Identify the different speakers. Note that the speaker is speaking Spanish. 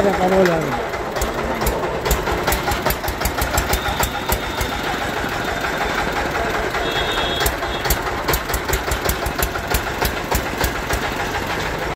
Speaker 1: Gracias,